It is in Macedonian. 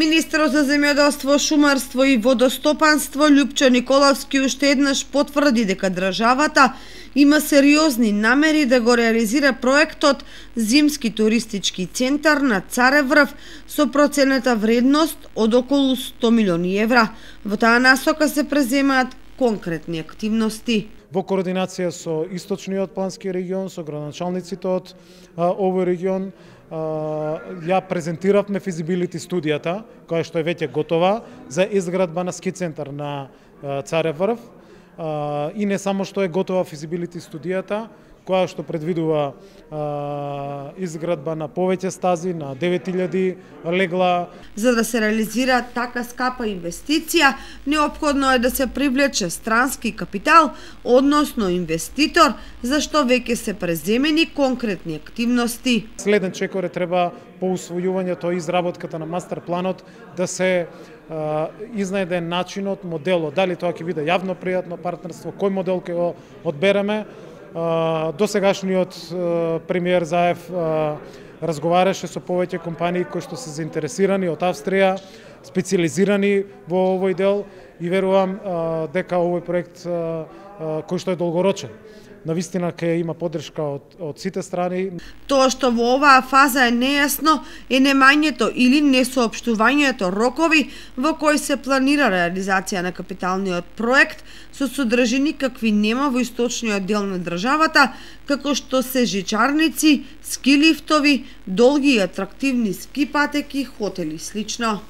Министерот за земјоделство, шумарство и водостопанство Лјупчо Николовски уште еднаш потврди дека државата има сериозни намери да го реализира проектот Зимски туристички центар на Цареврв со процената вредност од околу 100 милиони евра. Во таа насока се преземаат конкретни активности во координација со источниот плански регион, со градоначалниците од овој регион, ја презентиравме физибилити студијата, која што е веќе готова, за изградба на ски центар на Царев Врв. И не само што е готова физибилити студијата, која што предвидува а, изградба на повеќе стази, на 9000 легла. За да се реализира така скапа инвестиција, необходно е да се привлече странски капитал, односно инвеститор, за што веќе се преземени конкретни активности. Следен чекор е треба по усвојувањето и изработката на мастер планот да се изнајде начинот, моделот, дали тоа ќе биде јавно пријатно партнерство, кој модел ќе го одбереме, досегашниот премиер Заев разговараше со повеќе компании кои што се заинтересирани од Австрија, специализирани во овој дел и верувам дека овој проект кој што е долгорочен на вистина ќе има поддршка од, од сите страни. Тоа што во оваа фаза е нејасно е немањето или несоопштувањето рокови во кои се планира реализација на капиталниот проект со содржини какви нема во источниот дел на државата, како што се жичарници, ски лифтови, долги и атрактивни ски патеки, хотели и слично.